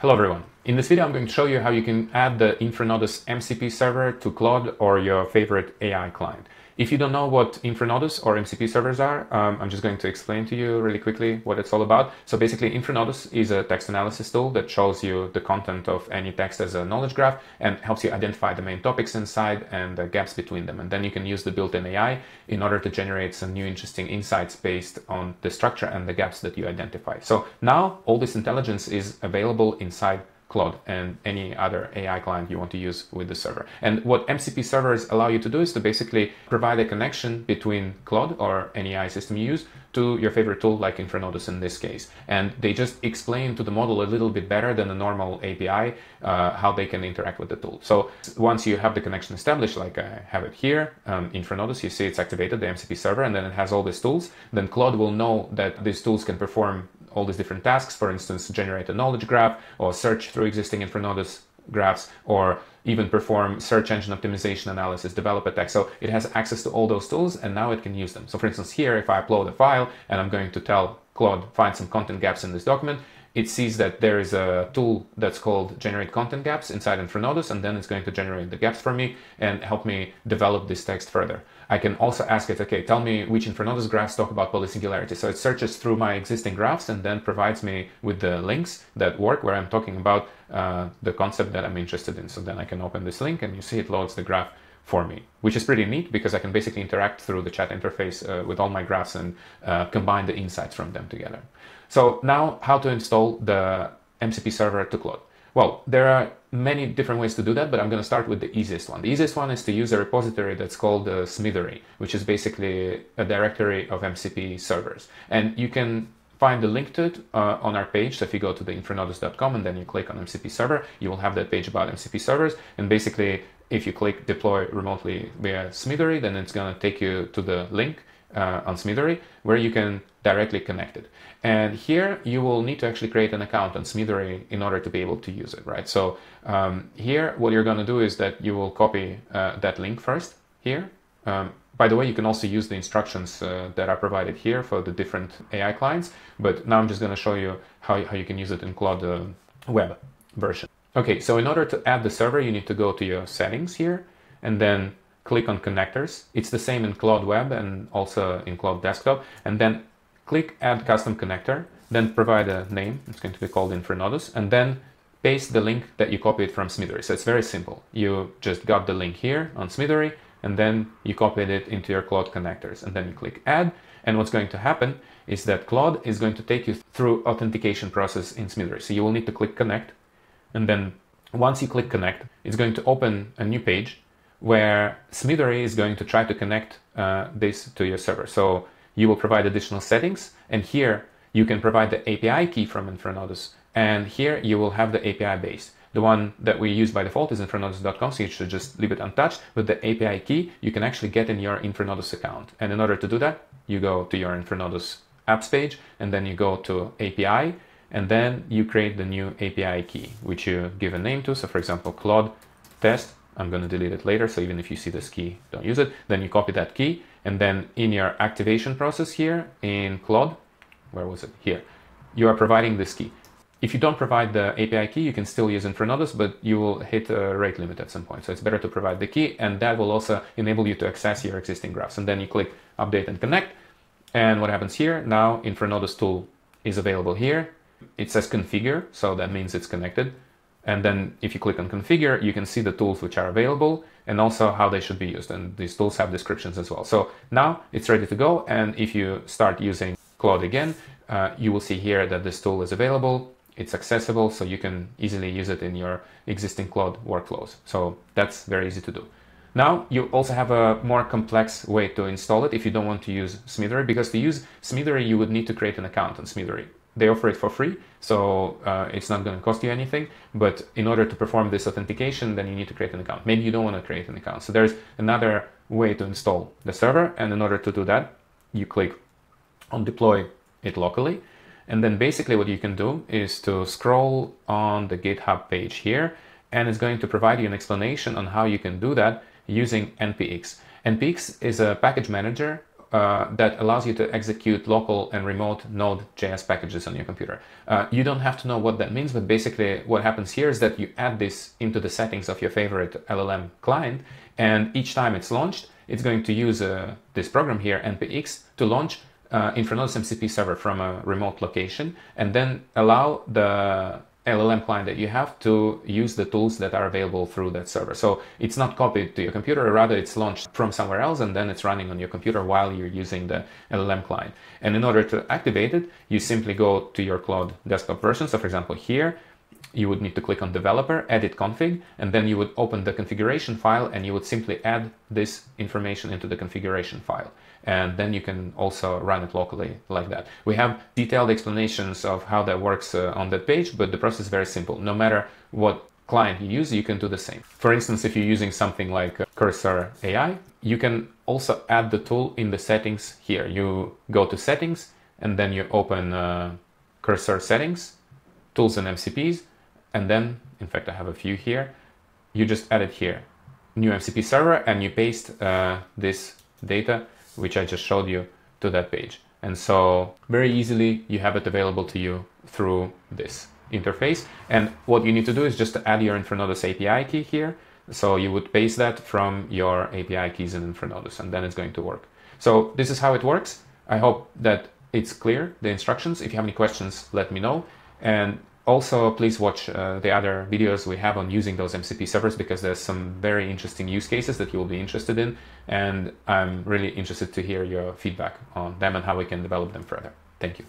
Hello everyone. In this video I'm going to show you how you can add the Infranodus MCP server to Claude or your favorite AI client. If you don't know what Infranodus or MCP servers are, um, I'm just going to explain to you really quickly what it's all about. So basically Infranodus is a text analysis tool that shows you the content of any text as a knowledge graph and helps you identify the main topics inside and the gaps between them. And then you can use the built-in AI in order to generate some new interesting insights based on the structure and the gaps that you identify. So now all this intelligence is available inside Claude and any other AI client you want to use with the server. And what MCP servers allow you to do is to basically provide a connection between Claude or any AI system you use to your favorite tool like Infranodus in this case. And they just explain to the model a little bit better than a normal API uh, how they can interact with the tool. So once you have the connection established, like I have it here, um, Infranodus, you see it's activated, the MCP server, and then it has all these tools, then Claude will know that these tools can perform all these different tasks, for instance, generate a knowledge graph or search through existing Infranodus graphs or even perform search engine optimization analysis, develop a text. So it has access to all those tools and now it can use them. So for instance, here, if I upload a file and I'm going to tell Claude, find some content gaps in this document, it sees that there is a tool that's called generate content gaps inside Infranodus, and then it's going to generate the gaps for me and help me develop this text further. I can also ask it, okay, tell me which Infranodus graphs talk about polysingularity. So it searches through my existing graphs and then provides me with the links that work where I'm talking about uh, the concept that I'm interested in. So then I can open this link and you see it loads the graph for me, which is pretty neat because I can basically interact through the chat interface uh, with all my graphs and uh, combine the insights from them together. So now how to install the MCP server to Claude. Well, there are many different ways to do that, but I'm going to start with the easiest one. The easiest one is to use a repository that's called uh, Smithery, which is basically a directory of MCP servers. And you can find the link to it uh, on our page. So if you go to the infranodus.com and then you click on MCP server, you will have that page about MCP servers. And basically if you click deploy remotely via Smithery, then it's going to take you to the link uh, on Smithery where you can directly connect it. And here you will need to actually create an account on Smithery in order to be able to use it, right? So um, here what you're going to do is that you will copy uh, that link first here. Um, by the way, you can also use the instructions uh, that are provided here for the different AI clients, but now I'm just going to show you how, how you can use it in Claude uh, web version. Okay, so in order to add the server, you need to go to your settings here and then click on connectors. It's the same in Claude Web and also in Claude Desktop. And then click add custom connector, then provide a name. It's going to be called Infranodus and then paste the link that you copied from Smithery. So it's very simple. You just got the link here on Smithery and then you copied it into your Claude connectors and then you click add. And what's going to happen is that Claude is going to take you through authentication process in Smithery. So you will need to click connect and then once you click connect, it's going to open a new page where Smithery is going to try to connect uh, this to your server. So you will provide additional settings and here you can provide the API key from Infranodus and here you will have the API base. The one that we use by default is infranodus.com, so you should just leave it untouched. With the API key, you can actually get in your Infranodus account. And in order to do that, you go to your Infranodus apps page and then you go to API and then you create the new API key, which you give a name to. So for example, Claude test, I'm going to delete it later. So even if you see this key, don't use it. Then you copy that key. And then in your activation process here in Claude, where was it? Here, you are providing this key. If you don't provide the API key, you can still use Infranodus, but you will hit a rate limit at some point. So it's better to provide the key, and that will also enable you to access your existing graphs. And then you click Update and Connect. And what happens here? Now Infranodus tool is available here it says configure, so that means it's connected. And then if you click on configure, you can see the tools which are available and also how they should be used. And these tools have descriptions as well. So now it's ready to go. And if you start using Claude again, uh, you will see here that this tool is available. It's accessible, so you can easily use it in your existing Claude workflows. So that's very easy to do. Now you also have a more complex way to install it if you don't want to use Smithery, because to use Smithery, you would need to create an account on Smithery they offer it for free, so uh, it's not going to cost you anything. But in order to perform this authentication, then you need to create an account. Maybe you don't want to create an account. So there's another way to install the server, and in order to do that, you click on deploy it locally. And then basically what you can do is to scroll on the GitHub page here, and it's going to provide you an explanation on how you can do that using NPX. NPX is a package manager uh, that allows you to execute local and remote Node.js packages on your computer. Uh, you don't have to know what that means, but basically what happens here is that you add this into the settings of your favorite LLM client, and each time it's launched, it's going to use uh, this program here, npx, to launch uh, Infranodus MCP server from a remote location, and then allow the LLM client that you have to use the tools that are available through that server. So it's not copied to your computer, rather it's launched from somewhere else and then it's running on your computer while you're using the LLM client. And in order to activate it, you simply go to your Claude desktop version. So for example, here, you would need to click on developer, edit config, and then you would open the configuration file and you would simply add this information into the configuration file. And then you can also run it locally like that. We have detailed explanations of how that works uh, on that page, but the process is very simple. No matter what client you use, you can do the same. For instance, if you're using something like uh, Cursor AI, you can also add the tool in the settings here. You go to settings and then you open uh, Cursor settings, tools and MCPs, and then, in fact, I have a few here. You just add it here, new MCP server, and you paste uh, this data, which I just showed you, to that page. And so very easily you have it available to you through this interface. And what you need to do is just add your Infranodus API key here. So you would paste that from your API keys in Infranodus, and then it's going to work. So this is how it works. I hope that it's clear, the instructions. If you have any questions, let me know. And also, please watch uh, the other videos we have on using those MCP servers because there's some very interesting use cases that you will be interested in. And I'm really interested to hear your feedback on them and how we can develop them further. Thank you.